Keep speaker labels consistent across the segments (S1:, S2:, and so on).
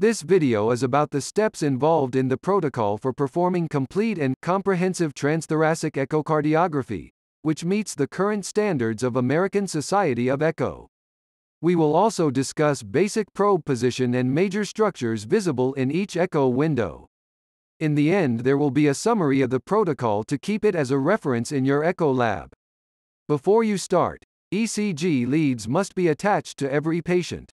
S1: This video is about the steps involved in the protocol for performing complete and comprehensive transthoracic echocardiography, which meets the current standards of American Society of Echo. We will also discuss basic probe position and major structures visible in each echo window. In the end there will be a summary of the protocol to keep it as a reference in your echo lab. Before you start, ECG leads must be attached to every patient.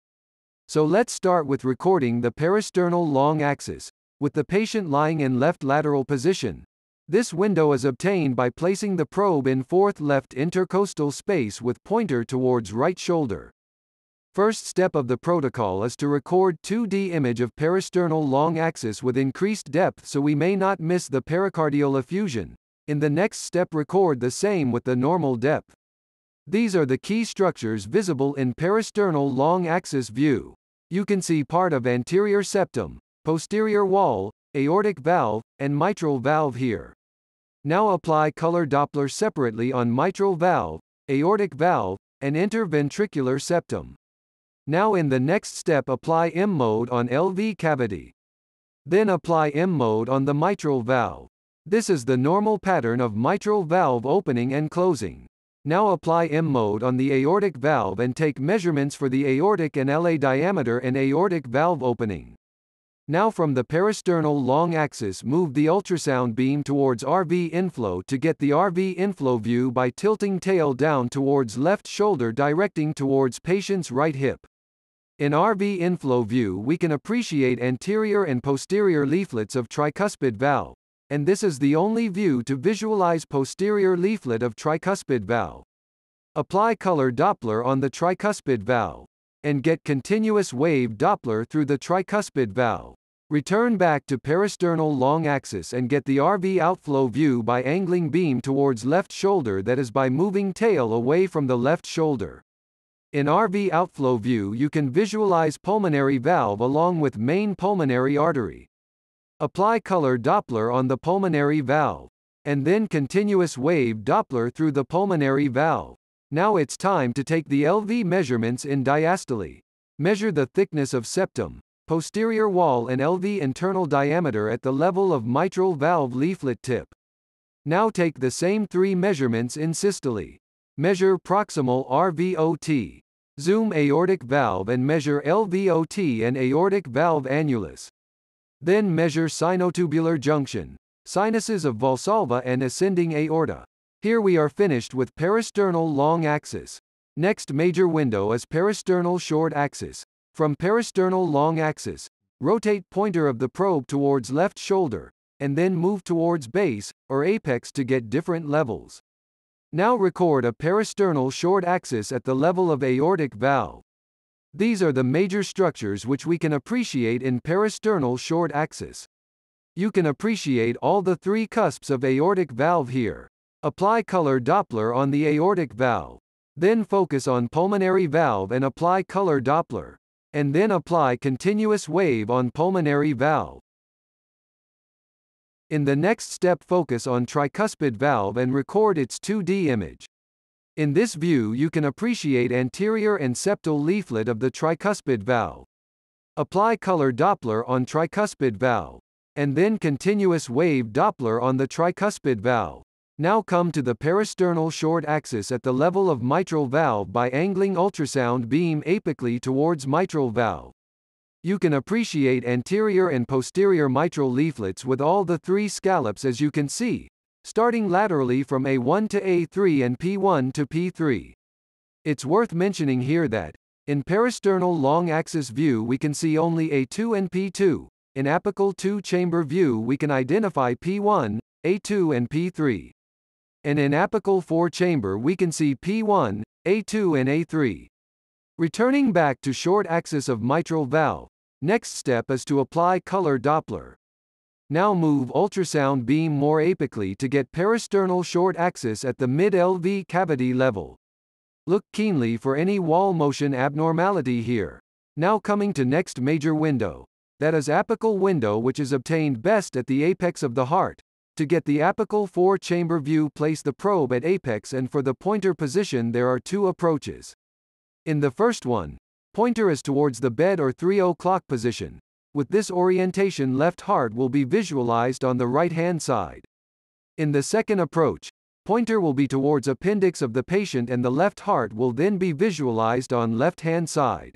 S1: So let's start with recording the parasternal long axis, with the patient lying in left lateral position. This window is obtained by placing the probe in fourth left intercostal space with pointer towards right shoulder. First step of the protocol is to record 2D image of parasternal long axis with increased depth so we may not miss the pericardial effusion. In the next step record the same with the normal depth. These are the key structures visible in parasternal long axis view. You can see part of anterior septum, posterior wall, aortic valve, and mitral valve here. Now apply color Doppler separately on mitral valve, aortic valve, and interventricular septum. Now in the next step apply M mode on LV cavity. Then apply M mode on the mitral valve. This is the normal pattern of mitral valve opening and closing. Now apply M mode on the aortic valve and take measurements for the aortic and LA diameter and aortic valve opening. Now from the parasternal long axis move the ultrasound beam towards RV inflow to get the RV inflow view by tilting tail down towards left shoulder directing towards patient's right hip. In RV inflow view we can appreciate anterior and posterior leaflets of tricuspid valve and this is the only view to visualize posterior leaflet of tricuspid valve. Apply color Doppler on the tricuspid valve, and get continuous wave Doppler through the tricuspid valve. Return back to parasternal long axis and get the RV outflow view by angling beam towards left shoulder that is by moving tail away from the left shoulder. In RV outflow view you can visualize pulmonary valve along with main pulmonary artery. Apply color Doppler on the pulmonary valve. And then continuous wave Doppler through the pulmonary valve. Now it's time to take the LV measurements in diastole. Measure the thickness of septum, posterior wall and LV internal diameter at the level of mitral valve leaflet tip. Now take the same three measurements in systole. Measure proximal RVOT. Zoom aortic valve and measure LVOT and aortic valve annulus. Then measure sinotubular junction, sinuses of valsalva and ascending aorta. Here we are finished with parasternal long axis. Next major window is parasternal short axis. From parasternal long axis, rotate pointer of the probe towards left shoulder, and then move towards base, or apex to get different levels. Now record a parasternal short axis at the level of aortic valve. These are the major structures which we can appreciate in parasternal short axis. You can appreciate all the three cusps of aortic valve here. Apply color Doppler on the aortic valve. Then focus on pulmonary valve and apply color Doppler. And then apply continuous wave on pulmonary valve. In the next step focus on tricuspid valve and record its 2D image. In this view you can appreciate anterior and septal leaflet of the tricuspid valve. Apply color Doppler on tricuspid valve. And then continuous wave Doppler on the tricuspid valve. Now come to the parasternal short axis at the level of mitral valve by angling ultrasound beam apically towards mitral valve. You can appreciate anterior and posterior mitral leaflets with all the three scallops as you can see, starting laterally from A1 to A3 and P1 to P3. It's worth mentioning here that, in parasternal long axis view we can see only A2 and P2, in apical two-chamber view we can identify P1, A2 and P3. And in apical four-chamber we can see P1, A2 and A3. Returning back to short axis of mitral valve, next step is to apply color Doppler. Now move ultrasound beam more apically to get parasternal short axis at the mid-LV cavity level. Look keenly for any wall motion abnormality here. Now coming to next major window. That is apical window which is obtained best at the apex of the heart. To get the apical four-chamber view place the probe at apex and for the pointer position there are two approaches. In the first one, pointer is towards the bed or 3 o'clock position, with this orientation left heart will be visualized on the right-hand side. In the second approach, pointer will be towards appendix of the patient and the left heart will then be visualized on left-hand side.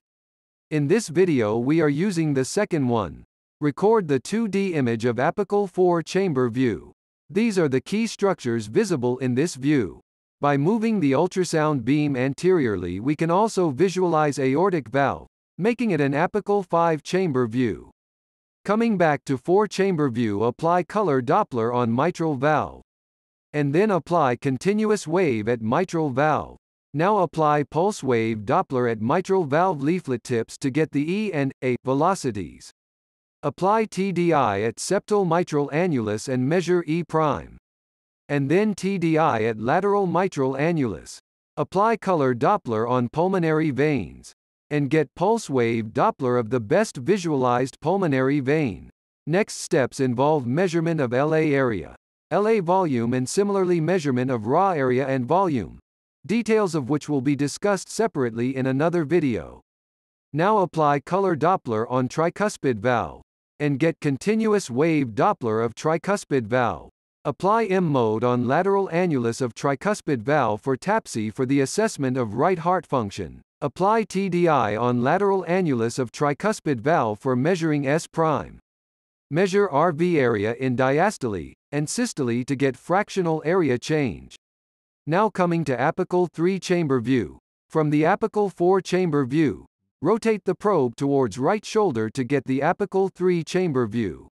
S1: In this video we are using the second one. Record the 2D image of apical 4 chamber view. These are the key structures visible in this view. By moving the ultrasound beam anteriorly we can also visualize aortic valve, making it an apical 5-chamber view. Coming back to 4-chamber view apply color Doppler on mitral valve. And then apply continuous wave at mitral valve. Now apply pulse wave Doppler at mitral valve leaflet tips to get the E and A velocities. Apply TDI at septal mitral annulus and measure E prime. And then TDI at lateral mitral annulus. Apply color Doppler on pulmonary veins and get pulse wave Doppler of the best visualized pulmonary vein. Next steps involve measurement of LA area, LA volume and similarly measurement of RA area and volume, details of which will be discussed separately in another video. Now apply color Doppler on tricuspid valve, and get continuous wave Doppler of tricuspid valve. Apply M mode on lateral annulus of tricuspid valve for TAPSE for the assessment of right heart function. Apply TDI on lateral annulus of tricuspid valve for measuring S prime. Measure RV area in diastole and systole to get fractional area change. Now coming to apical 3-chamber view. From the apical 4-chamber view, rotate the probe towards right shoulder to get the apical 3-chamber view.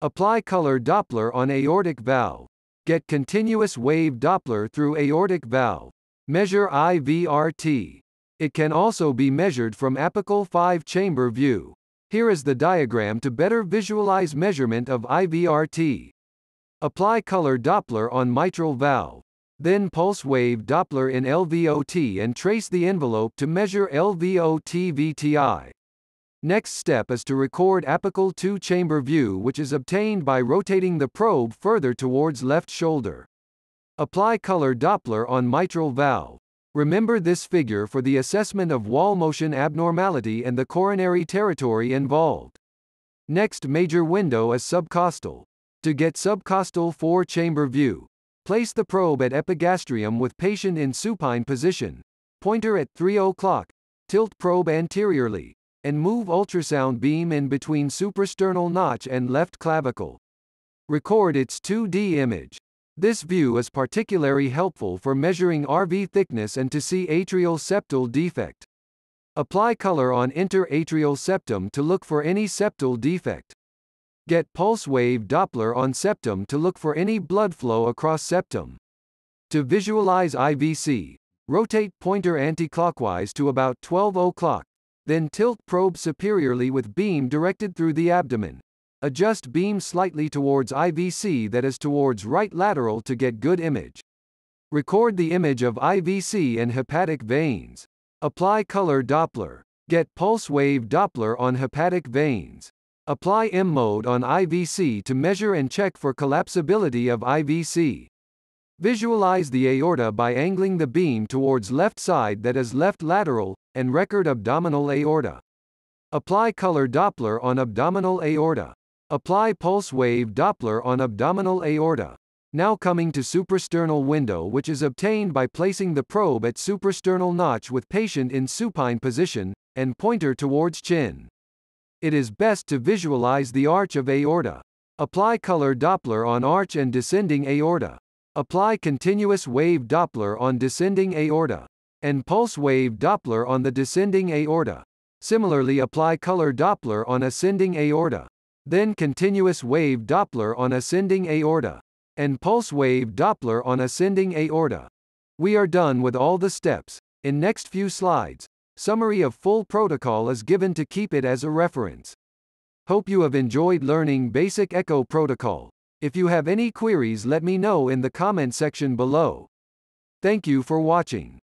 S1: Apply color Doppler on aortic valve. Get continuous wave Doppler through aortic valve. Measure IVRT. It can also be measured from apical 5-chamber view. Here is the diagram to better visualize measurement of IVRT. Apply color Doppler on mitral valve. Then pulse wave Doppler in LVOT and trace the envelope to measure LVOT VTI. Next step is to record apical 2-chamber view which is obtained by rotating the probe further towards left shoulder. Apply color Doppler on mitral valve. Remember this figure for the assessment of wall motion abnormality and the coronary territory involved. Next major window is subcostal. To get subcostal 4-chamber view, place the probe at epigastrium with patient in supine position, pointer at 3 o'clock, tilt probe anteriorly, and move ultrasound beam in between suprasternal notch and left clavicle. Record its 2D image. This view is particularly helpful for measuring RV thickness and to see atrial septal defect. Apply color on interatrial septum to look for any septal defect. Get pulse wave Doppler on septum to look for any blood flow across septum. To visualize IVC, rotate pointer anticlockwise to about 12 o'clock, then tilt probe superiorly with beam directed through the abdomen. Adjust beam slightly towards IVC that is towards right lateral to get good image. Record the image of IVC and hepatic veins. Apply color Doppler. Get pulse wave Doppler on hepatic veins. Apply M mode on IVC to measure and check for collapsibility of IVC. Visualize the aorta by angling the beam towards left side that is left lateral, and record abdominal aorta. Apply color Doppler on abdominal aorta. Apply pulse wave Doppler on abdominal aorta. Now coming to suprasternal window which is obtained by placing the probe at suprasternal notch with patient in supine position, and pointer towards chin. It is best to visualize the arch of aorta. Apply color Doppler on arch and descending aorta. Apply continuous wave Doppler on descending aorta. And pulse wave Doppler on the descending aorta. Similarly apply color Doppler on ascending aorta then continuous wave Doppler on ascending aorta, and pulse wave Doppler on ascending aorta. We are done with all the steps. In next few slides, summary of full protocol is given to keep it as a reference. Hope you have enjoyed learning basic echo protocol. If you have any queries let me know in the comment section below. Thank you for watching.